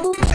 Thank you.